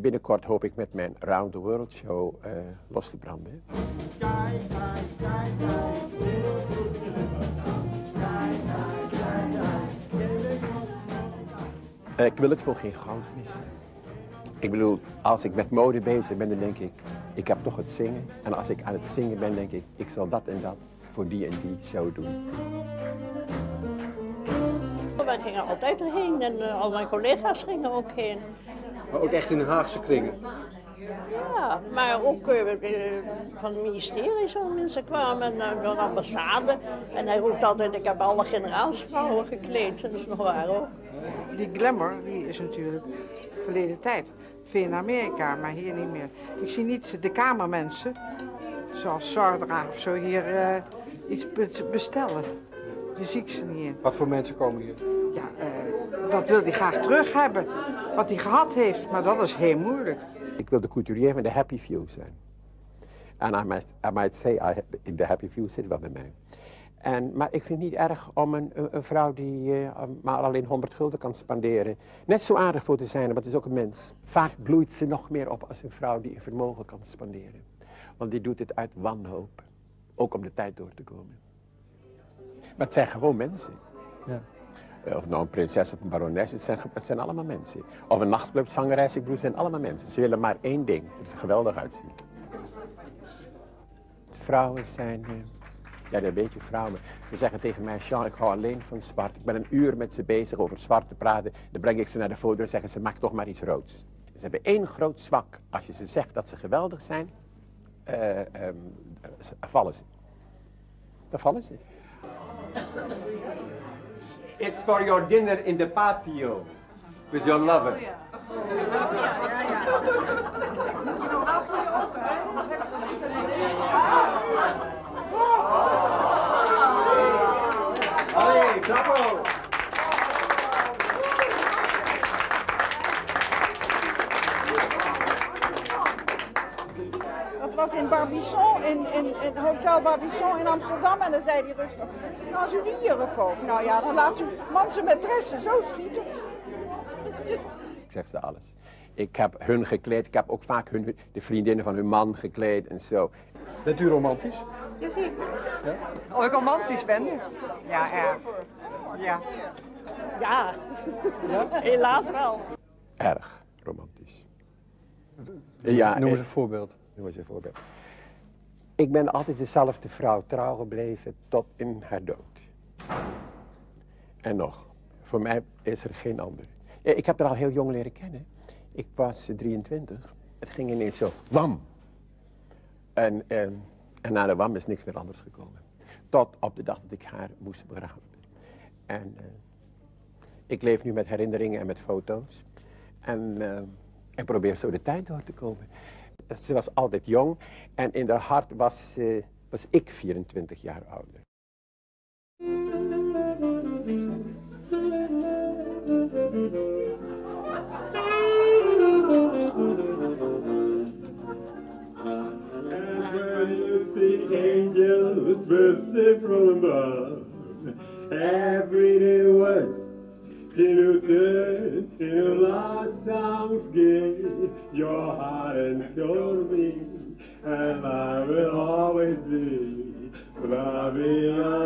Binnenkort hoop ik met mijn Round the World show uh, los te branden. Uh, ik wil het voor geen goud missen. Ik bedoel, als ik met mode bezig ben, dan denk ik, ik heb toch het zingen. En als ik aan het zingen ben, denk ik, ik zal dat en dat voor die en die show doen. Wij gingen altijd erheen en uh, al mijn collega's gingen ook heen. Maar ook echt in de Haagse kringen? Ja, maar ook uh, van het ministerie zo mensen kwamen en uh, van de ambassade. En hij roept altijd, ik heb alle generaalsvrouwen gekleed. Dat is nog waar hoor. Die glamour, die is natuurlijk verleden tijd. Veel in Amerika, maar hier niet meer. Ik zie niet de kamermensen, zoals Sardra of zo, hier uh, iets bestellen. Die zie ik ze niet in. Wat voor mensen komen hier? Ja, uh, dat wil hij graag terug hebben. Wat hij gehad heeft, maar dat is heel moeilijk. Ik wil de couturier met de happy few zijn. En I might, I might say, I, de happy few zit wel bij mij. En, maar ik vind het niet erg om een, een vrouw die uh, maar alleen 100 gulden kan spanderen. Net zo aardig voor te zijn, want het is ook een mens. Vaak bloeit ze nog meer op als een vrouw die een vermogen kan spanderen. Want die doet het uit wanhoop. Ook om de tijd door te komen. Maar het zijn gewoon mensen. Ja. Of nou een prinses of een barones, het zijn, het zijn allemaal mensen. Of een nachtclubzangeres, ik bedoel, het zijn allemaal mensen. Ze willen maar één ding, dat ze geweldig uitzien. Vrouwen zijn... Uh, ja, dat weet je vrouwen. Ze zeggen tegen mij, Jean, ik hou alleen van zwart. Ik ben een uur met ze bezig over zwart te praten. Dan breng ik ze naar de foto en zeggen ze, maak toch maar iets roods. Ze hebben één groot zwak. Als je ze zegt dat ze geweldig zijn, uh, vallen ze. Dan vallen ze. It's for your dinner in the patio. With your lover. Allee, bravo! Was in Barbizon, in, in, in Hotel Barbizon in Amsterdam. En dan zei hij rustig, nou als u die hier koopt, nou ja, dan laat u man zijn maîtresse zo schieten. Ik zeg ze alles. Ik heb hun gekleed, ik heb ook vaak hun, de vriendinnen van hun man gekleed en zo. Bent u romantisch? Jazeker. Ja? Of ik romantisch ben? Ja, ja. Ja. Ja, ja? helaas wel. Erg romantisch. Ja, Noem eens een voorbeeld. Noem eens een voorbeeld. Ik ben altijd dezelfde vrouw trouw gebleven tot in haar dood. En nog, voor mij is er geen andere. Ik heb haar al heel jong leren kennen. Ik was 23. Het ging ineens zo, wam. En, en, en na de wam is niks meer anders gekomen. Tot op de dag dat ik haar moest begraven. En uh, ik leef nu met herinneringen en met foto's. En uh, ik probeer zo de tijd door te komen. Ze was altijd jong en in haar hart was, was ik 24 jaar ouder. Little day, your last sounds gay, your heart and soul me, and I will always be loving.